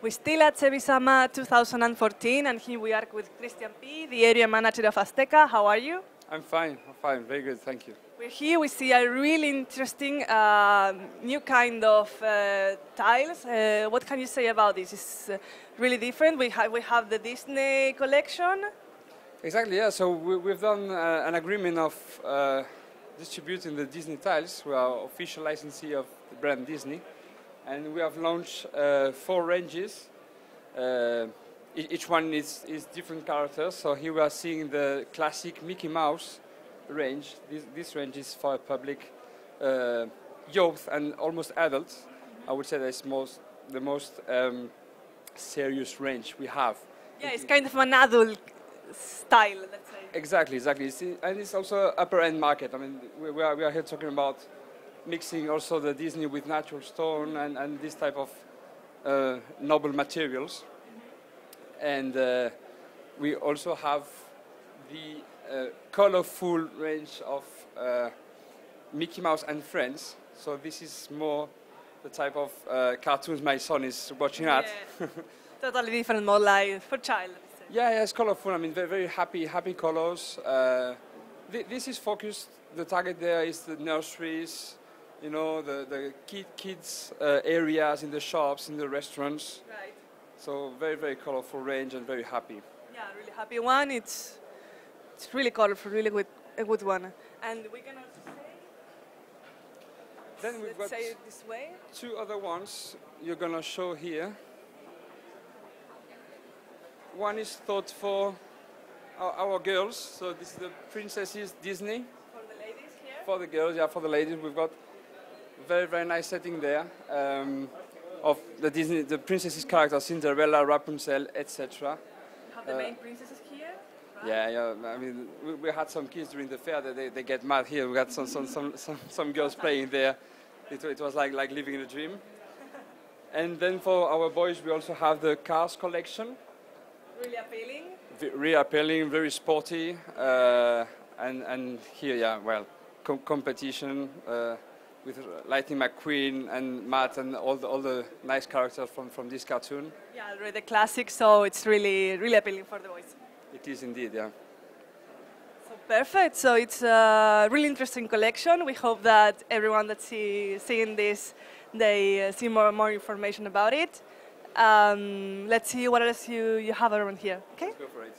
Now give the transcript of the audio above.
We're still at Cevisama 2014, and here we are with Christian P., the area manager of Azteca. How are you? I'm fine, I'm fine, very good, thank you. We're here, we see a really interesting uh, new kind of uh, tiles. Uh, what can you say about this? It's uh, really different. We, ha- we have the Disney collection. Exactly, yeah, so we, have done uh, an agreement of uh, distributing the Disney tiles. We are official licensee of the brand Disney. And we have launched four ranges. each one is, is different characters. So here we are seeing the classic Mickey Mouse range. This, this range is for public uh, youth and almost adults. I would say that's most the most um, serious range we have. Yeah, it's kind of an adult style, let's say. Exactly, exactly. It's, and it's also upper end market. I mean, we, we, are, we are here talking about mixing also the Disney with natural stone and, and this type of uh, noble materials. And uh, we also have the uh, colorful range of uh, Mickey Mouse and Friends. So this is more the type of uh, cartoons my son is watching yeah. at. totally different, more like for child. Yeah, yeah, it's colorful. I mean, very, very happy, happy colors. Uh, th this is focused. The target there is the nurseries, you know, the the kid, kids uh, areas in the shops, in the restaurants. Right. So very, very colorful range and very happy. Yeah, really happy one. It's it's really colorful, really good, a good one. And we can also say. Then we've got this way. two other ones you're gonna show here. One is thought for our, our, girls. So this is the princesses Disney. For the ladies here? For the girls, yeah, for the ladies. We've got very, very nice setting there um, of the Disney, the princesses characters, Cinderella, Rapunzel, etc. Have the uh, main princesses here? Right? Yeah, yeah. I mean, we, we, had some kids during the fair that they, they get mad here. We got some, some, some, some, some girls playing there. It, it was like, like living in a dream. And then for our boys, we also have the Cars collection. Really appealing. really appealing, very sporty, uh, and and here, yeah, well, com competition uh, with Lightning McQueen and Matt and all the all the nice characters from from this cartoon. Yeah, really the classic, so it's really really appealing for the boys. It is indeed, yeah. So perfect. So it's a really interesting collection. We hope that everyone that's see, seeing this, they uh, see more and more information about it. Um, let's see what else you, you have around here. Okay? Let's go for it.